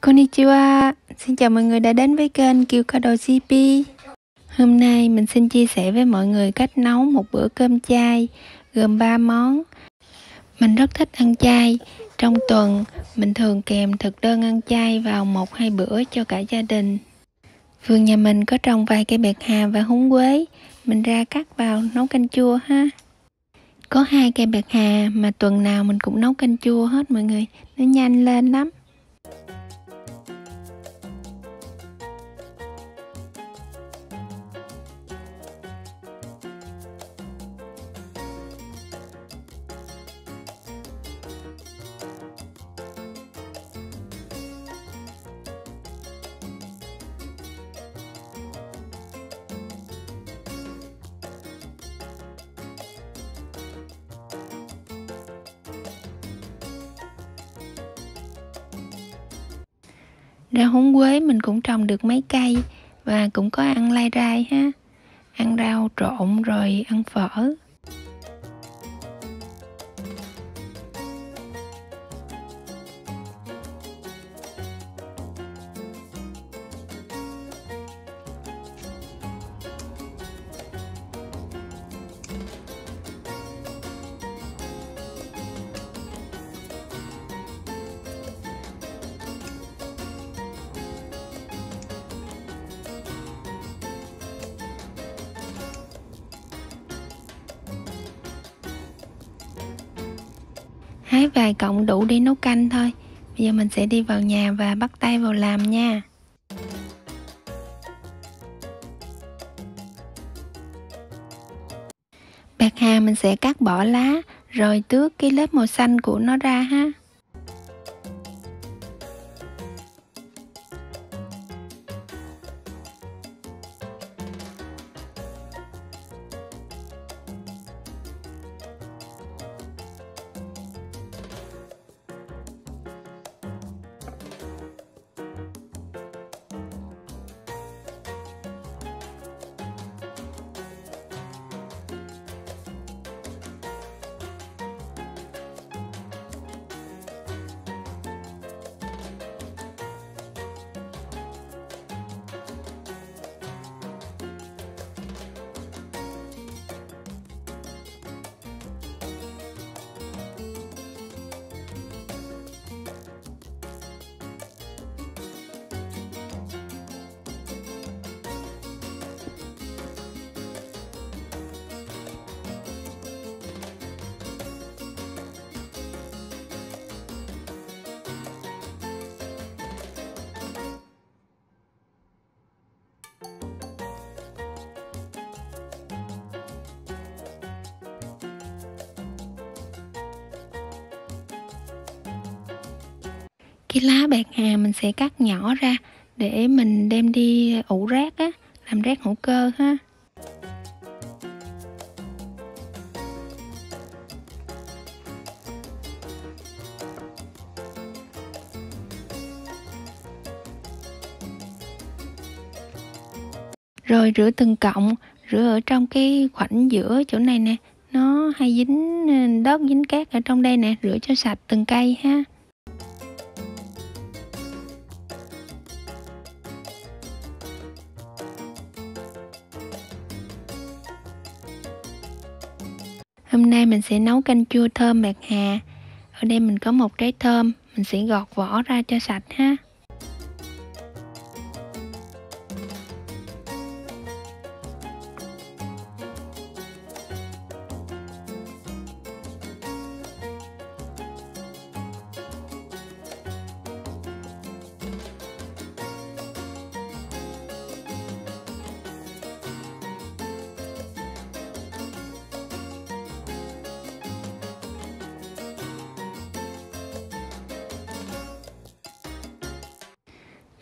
Konnichiwa, xin chào mọi người đã đến với kênh Kiều Kado CP Hôm nay mình xin chia sẻ với mọi người cách nấu một bữa cơm chay gồm 3 món. Mình rất thích ăn chay. Trong tuần, mình thường kèm thực đơn ăn chay vào một hai bữa cho cả gia đình. Vườn nhà mình có trồng vài cây bạc hà và húng quế. Mình ra cắt vào nấu canh chua ha. Có hai cây bạc hà mà tuần nào mình cũng nấu canh chua hết mọi người. Nó nhanh lên lắm. Ra húng quế mình cũng trồng được mấy cây và cũng có ăn lai rai ha. Ăn rau trộn rồi ăn phở. Hái vài cọng đủ để nấu canh thôi. Bây giờ mình sẽ đi vào nhà và bắt tay vào làm nha. Bạc hà mình sẽ cắt bỏ lá, rồi tước cái lớp màu xanh của nó ra ha. Cái lá bạc hà mình sẽ cắt nhỏ ra để mình đem đi ủ rác á, làm rác hữu cơ ha. Rồi rửa từng cọng, rửa ở trong cái khoảnh giữa chỗ này nè. Nó hay dính đất dính cát ở trong đây nè, rửa cho sạch từng cây ha. Hôm nay mình sẽ nấu canh chua thơm bạc hà. Ở đây mình có một trái thơm, Mình sẽ gọt vỏ ra cho sạch ha.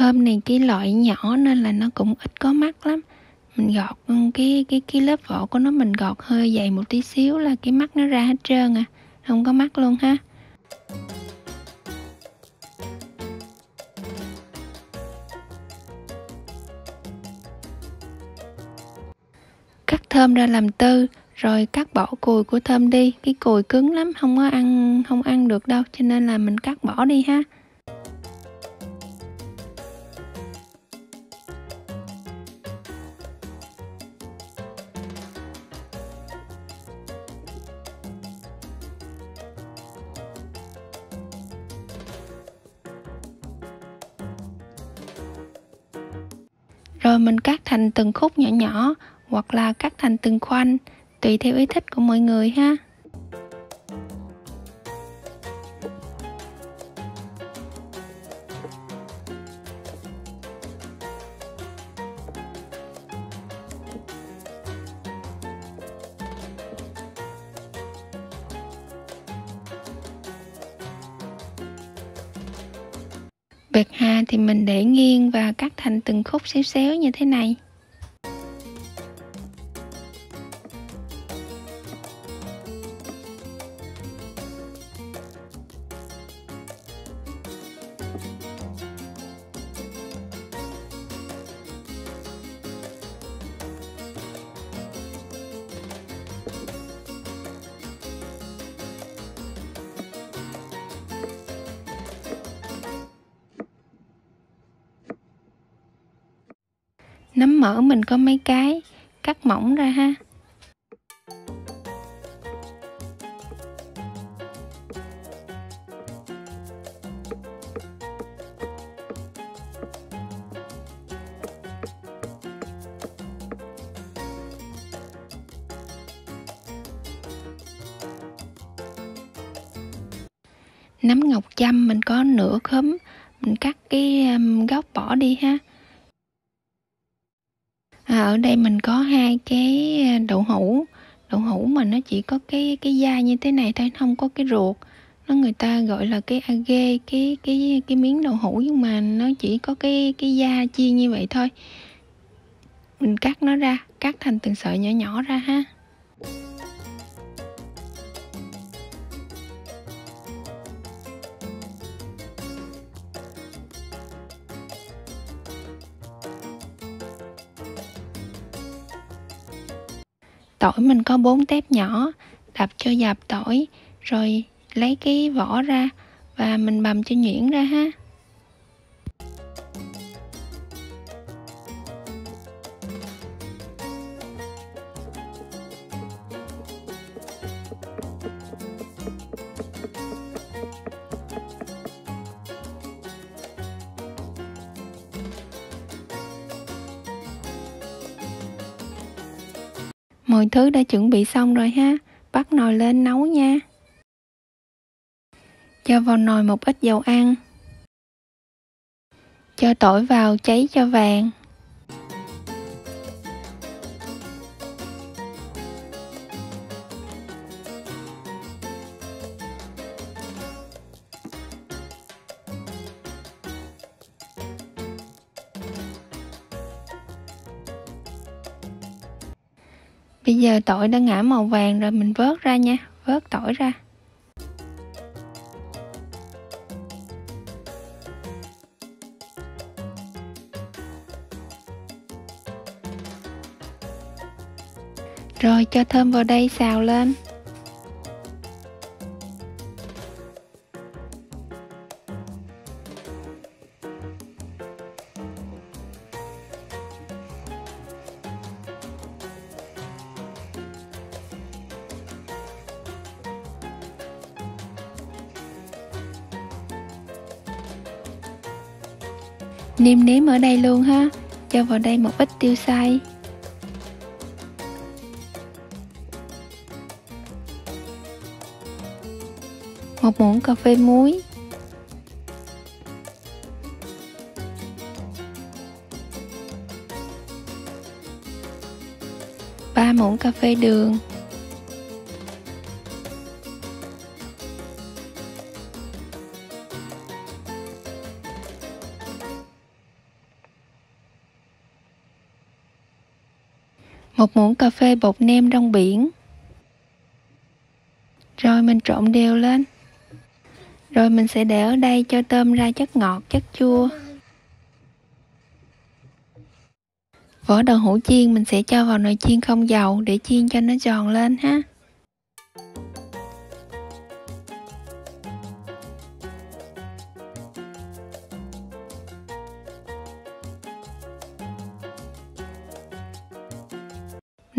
Thơm này, cái loại nhỏ nên là nó cũng ít có mắt lắm. Mình gọt cái cái cái lớp vỏ của nó mình gọt hơi dày một tí xíu là cái mắt nó ra hết trơn à. Không có mắt luôn ha. Cắt thơm ra làm tư, rồi cắt bỏ cùi của thơm đi. Cái cùi cứng lắm, không có ăn, không ăn được đâu, cho nên là mình cắt bỏ đi ha. Mình cắt thành từng khúc nhỏ nhỏ hoặc là cắt thành từng khoanh, tùy theo ý thích của mọi người ha. Bạc hà thì mình để nghiêng và cắt thành từng khúc xéo xéo như thế này. Nấm mỡ mình có mấy cái? Cắt mỏng ra ha. Nấm ngọc châm mình có nửa khóm, mình cắt cái um, góc bỏ đi ha à, ở đây mình có hai cái ờ, đậu hũ. Đậu hũ mà nó chỉ có cái cái da như thế này thôi không có cái ruột. Nó người ta gọi là cái age cái cái cái miếng đậu hũ nhưng mà nó chỉ có cái cái da chi như vậy thôi. Mình cắt nó ra cắt thành từng sợi nhỏ nhỏ ra ha. Tỏi mình có bốn tép nhỏ, đập cho dập tỏi rồi lấy cái vỏ ra và mình bầm cho nhuyễn ra ha. Thứ đã chuẩn bị xong rồi ha. Bắt nồi lên nấu nha. Cho vào nồi một ít dầu ăn. Cho tỏi vào cháy cho vàng. Giờ tỏi đã ngả màu vàng rồi, mình vớt ra nha, vớt tỏi ra. Rồi cho thơm vào đây xào lên. Nêm nếm ở đây luôn ha. Cho vào đây một ít tiêu xay. Một muỗng cà phê muối. Ba muỗng cà phê đường. Một muỗng cà phê bột nêm rong biển. Rồi mình trộn đều lên. Rồi mình sẽ để ở đây cho tôm ra chất ngọt, chất chua. Vỏ đậu hũ chiên mình sẽ cho vào nồi chiên không dầu để chiên cho nó giòn lên ha.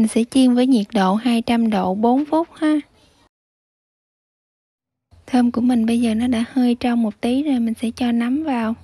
Mình sẽ chiên với nhiệt độ 200 độ 4 phút ha. Thơm của mình bây giờ nó đã hơi trong một tí rồi, mình sẽ cho nấm vào.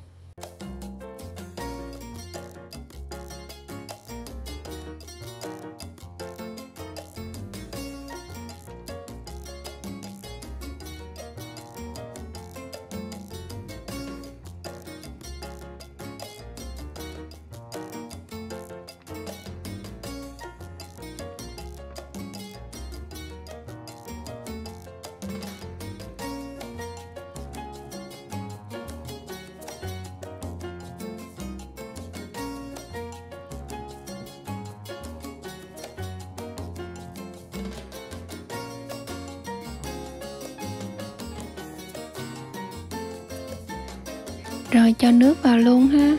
Rồi cho nước vào luôn ha.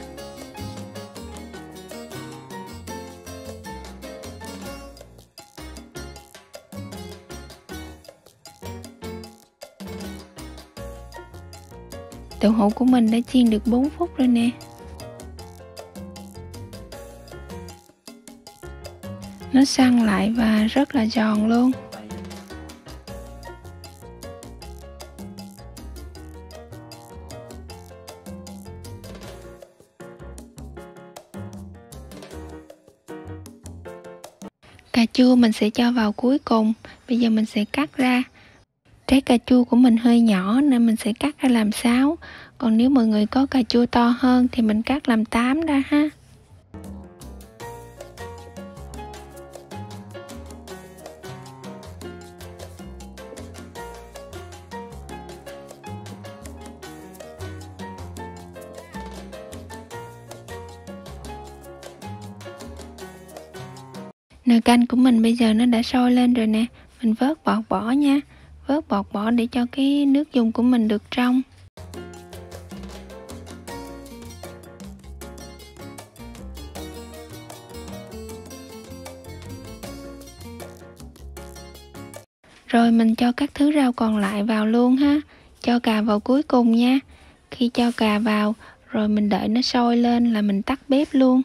Đậu hũ của mình đã chiên được 4 phút rồi nè. Nó săn lại và rất là giòn luôn. Chua mình sẽ cho vào cuối cùng. Bây giờ mình sẽ cắt ra. Trái cà chua của mình hơi nhỏ nên mình sẽ cắt ra làm 6 còn nếu mọi người có cà chua to hơn thì mình cắt làm 8 ra ha. Canh của mình bây giờ nó đã sôi lên rồi nè. Mình vớt bọt bỏ nha. Vớt bọt bỏ để cho cái nước dùng của mình được trong. Rồi mình cho các thứ rau còn lại vào luôn ha. Cho cà vào cuối cùng nha. Khi cho cà vào, rồi mình đợi nó sôi lên là mình tắt bếp luôn.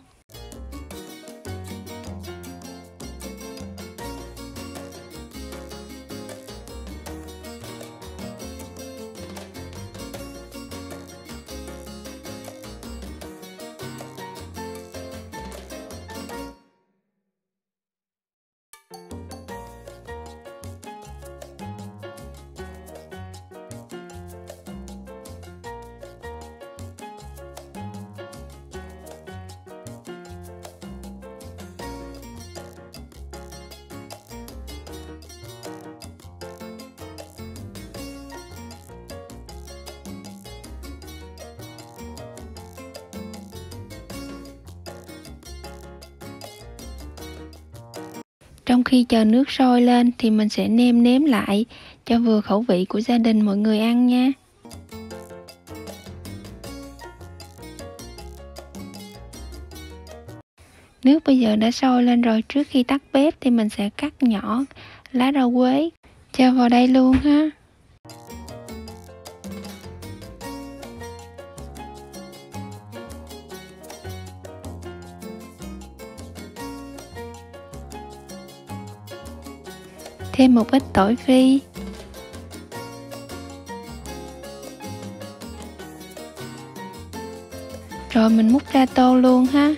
Trong khi chờ nước sôi lên thì mình sẽ nêm nếm lại cho vừa khẩu vị của gia đình mọi người ăn nha. Nước bây giờ đã sôi lên rồi, trước khi tắt bếp thì mình sẽ cắt nhỏ lá rau quế cho vào đây luôn ha. Thêm một ít tỏi phi. Rồi mình múc ra tô luôn ha.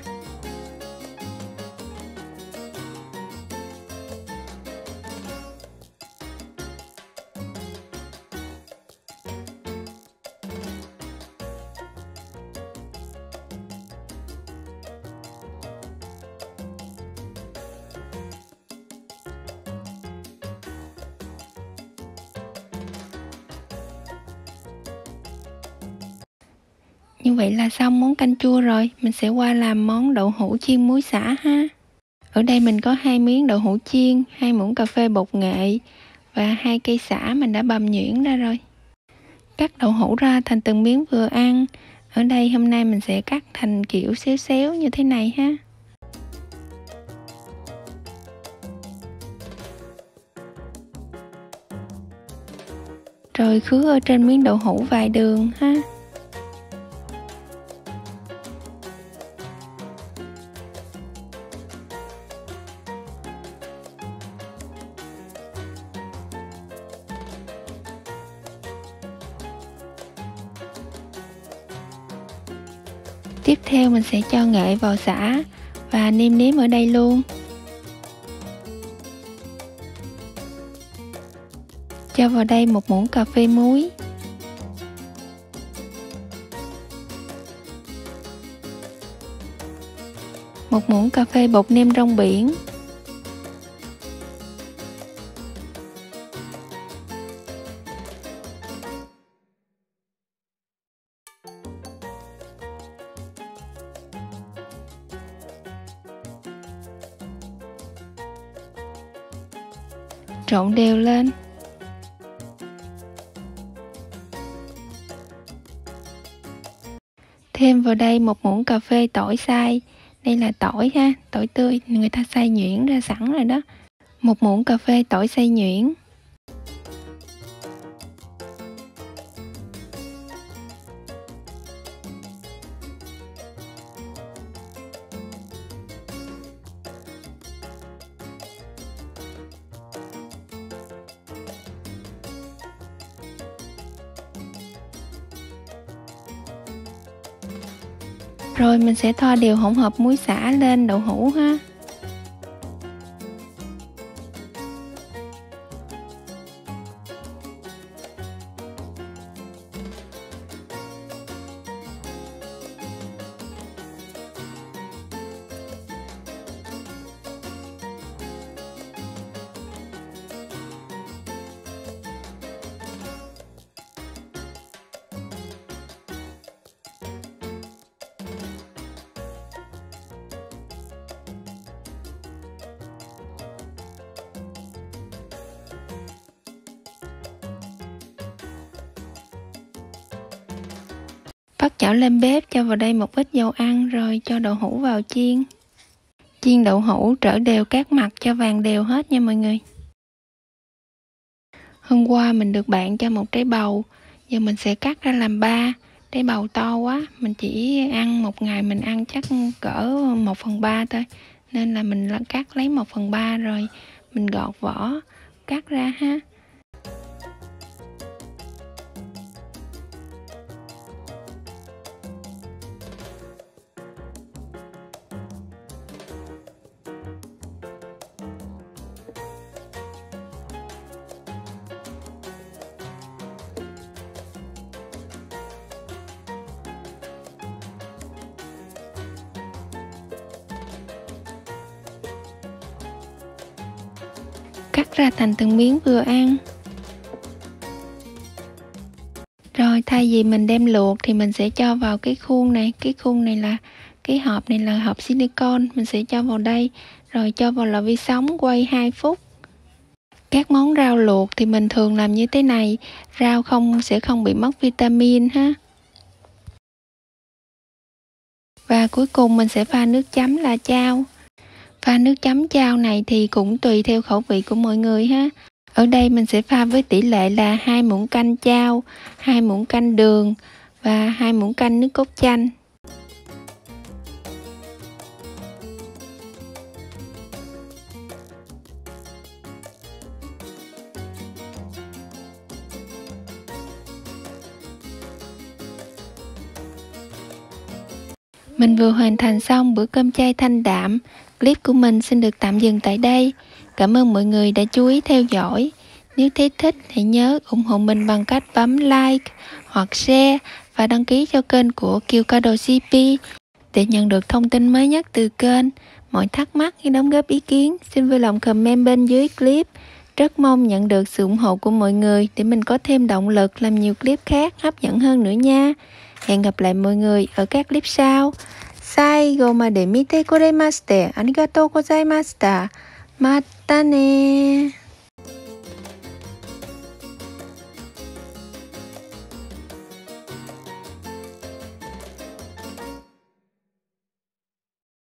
Như vậy là xong món canh chua rồi, mình sẽ qua làm món đậu hũ chiên muối xả ha. Ở đây mình có hai miếng đậu hũ chiên, hai muỗng cà phê bột nghệ và hai cây xả mình đã bầm nhuyễn ra rồi. Cắt đậu hũ ra thành từng miếng vừa ăn. Ở đây hôm nay mình sẽ cắt thành kiểu xéo xéo như thế này ha. Rồi khứa ở trên miếng đậu hũ vài đường ha. Nghệ vào xả và nêm nếm ở đây luôn. Cho vào đây một muỗng cà phê muối. Một muỗng cà phê bột nêm rong biển. Trộn đều lên. Thêm vào đây một muỗng cà phê tỏi xay. Đây là tỏi ha, tỏi tươi, người ta xay nhuyễn ra sẵn rồi đó. Một muỗng cà phê tỏi xay nhuyễn. Mình sẽ thoa đều hỗn hợp muối xả lên đậu hũ ha. Bắt chảo lên bếp cho vào đây một ít dầu ăn rồi cho đậu hũ vào chiên. Chiên đậu hũ trở đều các mặt cho vàng đều hết nha mọi người. Hôm qua mình được bạn cho một trái bầu, giờ mình sẽ cắt ra làm ba. Trái bầu to quá, mình chỉ ăn một ngày mình ăn chắc cỡ một phần ba thôi. Nên là mình cắt lấy một phần ba rồi mình gọt vỏ, cắt ra ha. Cắt ra thành từng miếng vừa ăn. Rồi, thay vì mình đem luộc thì mình sẽ cho vào cái khuôn này. Cái khuôn này là, cái hộp này là hộp silicon mình sẽ cho vào đây, rồi cho vào lò vi sóng, quay 2 phút. Các món rau luộc thì mình thường làm như thế này. Rau không, sẽ không bị mất vitamin ha. Và cuối cùng mình sẽ pha nước chấm là chao. Pha nước chấm chao này thì cũng tùy theo khẩu vị của mọi người ha. Ở đây mình sẽ pha với tỷ lệ là hai muỗng canh chao, hai muỗng canh đường và hai muỗng canh nước cốt chanh. Mình vừa hoàn thành xong bữa cơm chay thanh đạm Clip của mình xin được tạm dừng tại đây. Cảm ơn mọi người đã chú ý theo dõi. Nếu thấy thích hãy nhớ ủng hộ mình bằng cách bấm like hoặc share và đăng ký cho kênh của Kyocado CP để nhận được thông tin mới nhất từ kênh. Mọi thắc mắc hay đóng góp ý kiến, xin vui lòng comment bên dưới clip. Rất mong nhận được sự ủng hộ của mọi người để mình có thêm động lực làm nhiều clip khác hấp dẫn hơn nữa nha. Hẹn gặp lại mọi người ở các clip sau. 最後まで見てくれましてありがとうございました。またね